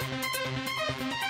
Música